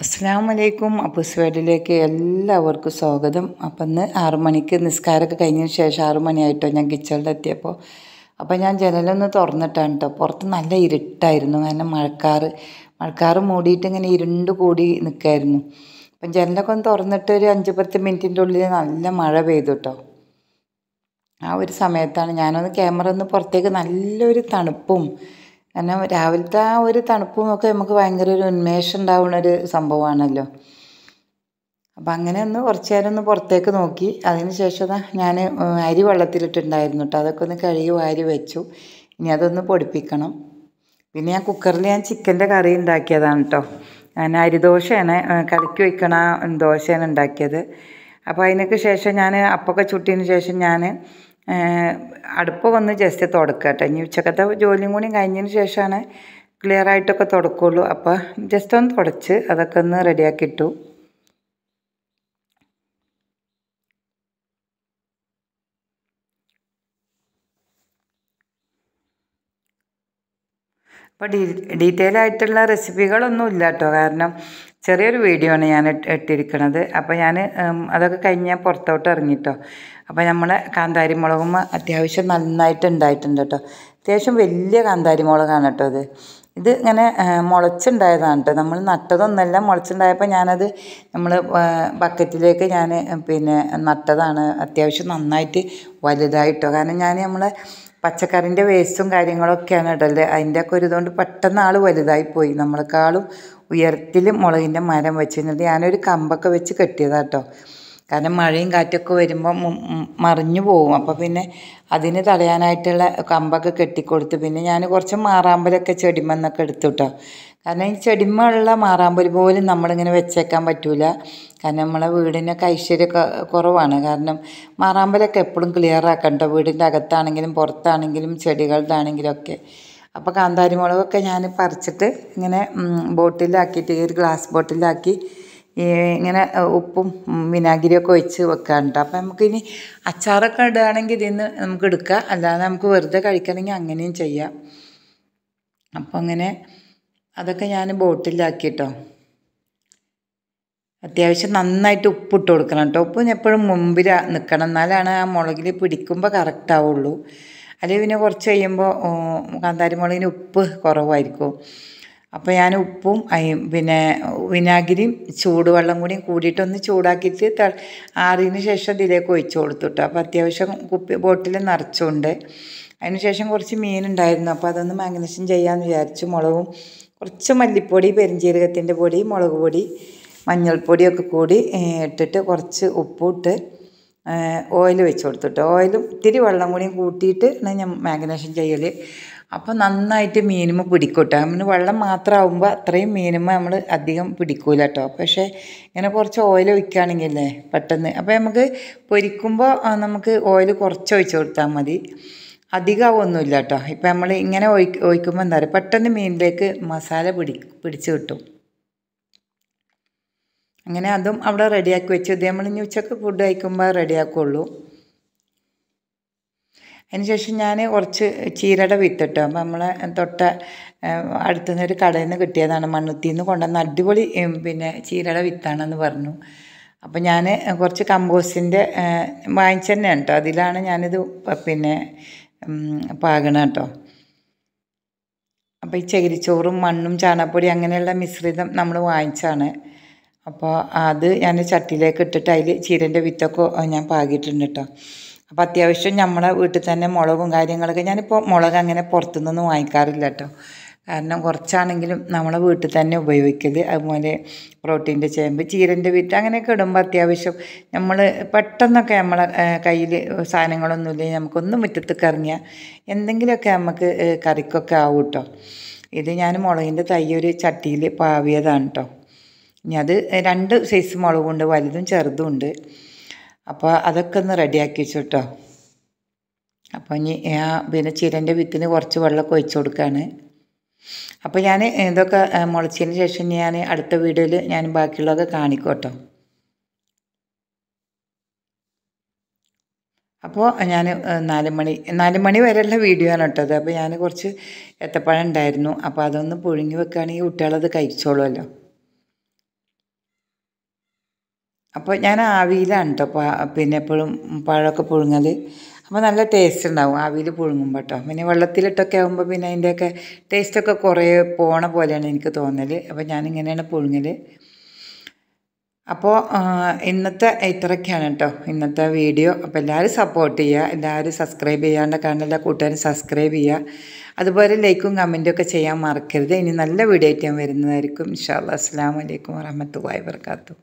അസ്സാം വലൈക്കും അപ്പൂസ് വീട്ടിലേക്ക് എല്ലാവർക്കും സ്വാഗതം. അപ്പം ഇന്ന് ആറു മണിക്ക് നിസ്കാരമൊക്കെ കഴിഞ്ഞതിന് ശേഷം ആറു മണിയായിട്ടോ ഞാൻ കിച്ചണിലെത്തിയപ്പോൾ അപ്പോൾ ഞാൻ ജനലൊന്ന് തുറന്നിട്ടാണ് കേട്ടോ പുറത്ത് നല്ല ഇരുട്ടായിരുന്നു. കാരണം മഴക്കാറ് മഴക്കാറ് മൂടിയിട്ട് ഇങ്ങനെ ഇരുണ്ട് കൂടി നിൽക്കായിരുന്നു അപ്പം ജനലൊക്കെ ഒന്ന് തുറന്നിട്ട് ഒരു അഞ്ച് പത്ത് മിനിറ്റിന്റെ ഉള്ളിൽ നല്ല മഴ പെയ്തു കേട്ടോ ആ ഒരു സമയത്താണ് ഞാനൊന്ന് ക്യാമറ ഒന്ന് പുറത്തേക്ക് നല്ലൊരു തണുപ്പും കാരണം രാവിലത്തെ ആ ഒരു തണുപ്പും ഒക്കെ നമുക്ക് ഭയങ്കര ഒരു ഉന്മേഷം ഉണ്ടാവുന്ന ഒരു സംഭവമാണല്ലോ. അപ്പം അങ്ങനെ ഒന്ന് കുറച്ച് നേരം ഒന്ന് പുറത്തേക്ക് നോക്കി. അതിന് ശേഷം ഞാൻ അരി വെള്ളത്തിലിട്ടുണ്ടായിരുന്നു കേട്ടോ അതൊക്കെ ഒന്ന് കഴുകി വാരി വെച്ചു. ഇനി അതൊന്ന് പൊടിപ്പിക്കണം. പിന്നെ ഞാൻ കുക്കറിൽ ഞാൻ ചിക്കന്റെ കറി ഉണ്ടാക്കിയതാണ് കേട്ടോ ഞാൻ അരിദോശയാണ് കറിക്ക് വയ്ക്കണ ദോശയാണ് ഉണ്ടാക്കിയത്. അപ്പോൾ അതിനൊക്കെ ശേഷം ഞാൻ അപ്പൊക്കെ ചുട്ടിയതിന് ശേഷം ഞാൻ അടുപ്പ് ഒന്ന് ജസ്റ്റ് തുടക്കുക കേട്ടോ. ഇനി ഉച്ചക്കത്തെ ജോലിയും കൂടി കഴിഞ്ഞതിന് ശേഷമാണ് ക്ലിയർ ആയിട്ടൊക്കെ തുടക്കുള്ളൂ. അപ്പോൾ ജസ്റ്റ് ഒന്ന് തുടച്ച് അതൊക്കെ ഒന്ന് റെഡിയാക്കി ഇട്ടു. അപ്പോൾ ഡീ ഡീറ്റെയിൽ ആയിട്ടുള്ള റെസിപ്പികളൊന്നും ഇല്ല കേട്ടോ കാരണം ചെറിയൊരു വീഡിയോ ആണ് ഞാൻ ഇട്ടിരിക്കുന്നത് അപ്പോൾ ഞാൻ അതൊക്കെ കഴിഞ്ഞ് ഞാൻ പുറത്തോട്ട് ഇറങ്ങിട്ടോ അപ്പോൾ നമ്മളെ കാന്താരി മുളകും അത്യാവശ്യം നന്നായിട്ട് ഉണ്ടായിട്ടുണ്ട് കേട്ടോ അത്യാവശ്യം വലിയ കാന്താരി മുളകാണ് കേട്ടോ അത് ഇത് ഇങ്ങനെ മുളച്ചുണ്ടായതാണ് കേട്ടോ നമ്മൾ നട്ടതൊന്നല്ല മുളച്ചുണ്ടായപ്പോൾ ഞാനത് നമ്മൾ ബക്കറ്റിലേക്ക് ഞാൻ പിന്നെ നട്ടതാണ്. അത്യാവശ്യം നന്നായിട്ട് വലുതായിട്ടോ കാരണം ഞാൻ നമ്മളെ പച്ചക്കറിന്റെ വേസ്റ്റും കാര്യങ്ങളൊക്കെയാണ് ഇടൽ അതിന്റെ ഒക്കെ ഒരു ഇതുകൊണ്ട് പെട്ടെന്ന് ആൾ വലുതായിപ്പോയി നമ്മളെക്കാളും ഉയരത്തിൽ മുളകിന്റെ മരം വെച്ച് കഴിഞ്ഞിട്ട് ഞാനൊരു കമ്പൊക്കെ വെച്ച് കെട്ടിയതാട്ടോ കേട്ടോ. കാരണം മഴയും കാറ്റൊക്കെ വരുമ്പോൾ മറിഞ്ഞു പോകും അപ്പോൾ പിന്നെ അതിന് തടയാനായിട്ടുള്ള കമ്പൊക്കെ കെട്ടിക്കൊടുത്ത് പിന്നെ ഞാൻ കുറച്ച് മാറാമ്പലൊക്കെ ചെടിമെന്നൊക്കെ എടുത്തു കേട്ടോ കാരണം ഈ ചെടിമുള്ള മാറാമ്പൽ പോലും നമ്മളിങ്ങനെ വെച്ചേക്കാൻ പറ്റില്ല കാരണം നമ്മളെ വീടിനൊക്കെ ഐശ്വര്യമൊക്കെ കുറവാണ്. കാരണം മാറാമ്പലൊക്കെ എപ്പോഴും ക്ലിയർ ആക്കണ്ട? വീടിന്റെ അകത്താണെങ്കിലും പുറത്താണെങ്കിലും ചെടികളുടെ ഒക്കെ. അപ്പോൾ കാന്താരി മുളകൊക്കെ ഞാൻ പറിച്ചിട്ട് ഇങ്ങനെ ബോട്ടിലാക്കിയിട്ട് ഈ ഒരു ഗ്ലാസ് ബോട്ടിലാക്കി ഇങ്ങനെ ഉപ്പും വിനാഗിരിയൊക്കെ ഒഴിച്ച് വെക്കാറുണ്ട് അപ്പം നമുക്കിനി അച്ചാറൊക്കെ ഇടുകയാണെങ്കിൽ ഇതിൽ നിന്ന് നമുക്ക് എടുക്കാം. അല്ലാതെ നമുക്ക് വെറുതെ കഴിക്കണമെങ്കിൽ അങ്ങനെയും ചെയ്യാം. അപ്പം അങ്ങനെ അതൊക്കെ ഞാൻ ബോട്ടിലാക്കിട്ടോ. അത്യാവശ്യം നന്നായിട്ട് ഉപ്പിട്ട് കൊടുക്കണം കേട്ടോ ഉപ്പ് എപ്പോഴും മുമ്പിൽ നിൽക്കണം എന്നാലാണ് ആ മുളകിൽ പിടിക്കുമ്പോൾ കറക്റ്റ് ആവുള്ളൂ. അല്ലെങ്കിൽ പിന്നെ കുറച്ച് കഴിയുമ്പോൾ കാന്താരി മുളകിന് ഉപ്പ് കുറവായിരിക്കും. അപ്പോൾ ഞാൻ ഉപ്പും പിന്നെ വിനാഗിരിയും ചൂടുവെള്ളം കൂടിയും കൂടിയിട്ടൊന്ന് ചൂടാക്കിയിട്ട് ആറിന് ശേഷം ഇതിലേക്ക് ഒഴിച്ചു കൊടുത്തു കേട്ടോ അപ്പോൾ അത്യാവശ്യം കുപ്പി ബോട്ടിൽ നിറച്ചുകൊണ്ട് അതിന് ശേഷം കുറച്ച് മീനുണ്ടായിരുന്നു. അപ്പോൾ അതൊന്ന് മാഗ്നേഷൻ ചെയ്യാമെന്ന് വിചാരിച്ചു. മുളകും കുറച്ച് മല്ലിപ്പൊടി പെരിഞ്ജീരകത്തിന്റെ പൊടി മുളക് പൊടി മഞ്ഞൾപ്പൊടിയൊക്കെ കൂടി ഇട്ടിട്ട് കുറച്ച് ഉപ്പിട്ട് ഓയിൽ വെച്ച് കൊടുത്തിട്ട്. ഓയിലും ഇത്തിരി വെള്ളം കൂടിയും കൂട്ടിയിട്ട് ഞാൻ മാഗ്നേഷൻ ചെയ്യൽ അപ്പോൾ നന്നായിട്ട് മീനുമ്മ പിടിക്കൂട്ടോ. നമ്മൾ വെള്ളം മാത്രമാകുമ്പോൾ അത്രയും മീനുമ്മ നമ്മൾ അധികം പിടിക്കൂല കേട്ടോ പക്ഷേ ഇങ്ങനെ കുറച്ച് ഓയിൽ ഒഴിക്കുകയാണെങ്കിലേ പെട്ടെന്ന്. അപ്പോൾ നമുക്ക് പൊരിക്കുമ്പോൾ നമുക്ക് ഓയിൽ കുറച്ച് ഒഴിച്ചു കൊടുത്താൽ മതി. അധികമാവൊന്നുമില്ല കേട്ടോ ഇപ്പം നമ്മൾ ഇങ്ങനെ ഒഴി ഒഴിക്കുമ്പോൾ എന്താ പറയുക പെട്ടെന്ന് മീനിലേക്ക് മസാല പിടി പിടിച്ച് കിട്ടും. അങ്ങനെ അതും അവിടെ റെഡിയാക്കി വെച്ചു. ഇത് നമ്മൾ ഇനി ഉച്ചയ്ക്ക് ഫുഡ് കഴിക്കുമ്പോൾ റെഡിയാക്കുള്ളൂ അതിനുശേഷം ഞാൻ കുറച്ച് ചീരയുടെ വിത്തിട്ടു. അപ്പം നമ്മളെ തൊട്ട അടുത്തുനിന്ന് കടയിൽ നിന്ന് കിട്ടിയതാണ് മണ്ണുത്തിയിൽ നിന്ന് കൊണ്ടുവന്ന അടിപൊളി പിന്നെ ചീരയുടെ വിത്താണെന്ന് പറഞ്ഞു. അപ്പം ഞാൻ കുറച്ച് കമ്പോസ്റ്റിന്റെ വാങ്ങിച്ചു തന്നെയാണ് കേട്ടോ അതിലാണ് ഞാനിത് പിന്നെ പാകണ കേട്ടോ അപ്പോൾ ഈ ചകിരിച്ചോറും മണ്ണും ചാണകപ്പൊടി അങ്ങനെയുള്ള മിശ്രിതം നമ്മൾ വാങ്ങിച്ചാണ് അപ്പോൾ അത് ഞാൻ ചട്ടിയിലേക്ക് ഇട്ടിട്ട് അതിൽ ചീരന്റെ വിത്തൊക്കെ ഞാൻ പാകിയിട്ടുണ്ട് കേട്ടോ അപ്പോൾ അത്യാവശ്യം നമ്മളെ വീട്ടിൽ തന്നെ മുളകും കാര്യങ്ങളൊക്കെ ഞാനിപ്പോൾ മുളക് അങ്ങനെ പുറത്തുനിന്നൊന്നും വാങ്ങിക്കാറില്ല കേട്ടോ. കാരണം കുറച്ചാണെങ്കിലും നമ്മളെ വീട്ടിൽ തന്നെ ഉപയോഗിക്കൽ. അതുപോലെ പ്രോട്ടീന്റെ ചേമ്പ് ചീരന്റെ വിറ്റ് അങ്ങനെയൊക്കെ ഇടുമ്പോൾ അത്യാവശ്യം നമ്മൾ പെട്ടെന്നൊക്കെ നമ്മളെ കയ്യിൽ സാധനങ്ങളൊന്നുമില്ലെങ്കിൽ നമുക്കൊന്നും മുറ്റത്തേക്ക് ഇറങ്ങിയാൽ എന്തെങ്കിലുമൊക്കെ നമുക്ക് കറിക്കൊക്കെ ആവും കേട്ടോ. ഇത് ഞാൻ മുളകിന്റെ തൈ ഒരു ചട്ടിയിൽ പാവിയതാണ് കേട്ടോ. ഇനി അത് രണ്ട് സൈസ് മുളകുണ്ട് വലുതും ചെറുതും ഉണ്ട്. അപ്പോൾ അതൊക്കെ ഒന്ന് റെഡിയാക്കി വെച്ചു കേട്ടോ അപ്പോൾ ഇനി ആ പിന്നെ ചീരന്റെ വിത്തിന് കുറച്ച് വെള്ളമൊക്കെ ഒഴിച്ചു കൊടുക്കുകയാണ് അപ്പോൾ ഞാൻ ഇതൊക്കെ മുളച്ചതിന് ശേഷം ഞാൻ അടുത്ത വീഡിയോയിൽ ഞാൻ ബാക്കിയുള്ളതൊക്കെ കാണിക്കും കേട്ടോ അപ്പോൾ ഞാൻ നാല് മണി നാല് മണി വരെയുള്ള വീഡിയോ ആണ് കേട്ടത് അപ്പോൾ ഞാൻ കുറച്ച് ഏത്തപ്പഴം ഉണ്ടായിരുന്നു. അപ്പോൾ അതൊന്ന് പുഴുങ്ങി വെക്കുകയാണെങ്കിൽ കുട്ടികളത് കഴിച്ചോളുമല്ലോ. അപ്പോൾ ഞാൻ ആവിയിലാണ് കേട്ടോ പിന്നെ എപ്പോഴും പഴമൊക്കെ പുഴുങ്ങൽ അപ്പോൾ നല്ല ടേസ്റ്റ് ഉണ്ടാവും ആവിയിൽ പുഴുങ്ങുമ്പോൾ കേട്ടോ പിന്നെ വെള്ളത്തിലിട്ടൊക്കെ ആകുമ്പോൾ പിന്നെ അതിന്റെയൊക്കെ ടേസ്റ്റൊക്കെ കുറേ പോണ പോലെയാണ് എനിക്ക് തോന്നൽ അപ്പോൾ ഞാനിങ്ങനെയാണ് പുഴുങ്ങൽ അപ്പോൾ ഇന്നത്തെ ഇത്രയൊക്കെയാണ് കേട്ടോ ഇന്നത്തെ വീഡിയോ. അപ്പോൾ എല്ലാവരും സപ്പോർട്ട് ചെയ്യുക എല്ലാവരും സബ്സ്ക്രൈബ് ചെയ്യാണ്ട് കാണുന്ന എല്ലാ കൂട്ടുകാരും സബ്സ്ക്രൈബ് ചെയ്യുക അതുപോലെ ലൈക്കും കമന്റും ഒക്കെ ചെയ്യാൻ മറക്കരുത്. ഇനി നല്ല വീഡിയോ ആയിട്ട് ഞാൻ വരുന്നതായിരിക്കും. ഇൻഷാ അല്ലാ അസ്സാം വലൈക്കും വറഹമത്തല്ലാ വർക്കാത്തു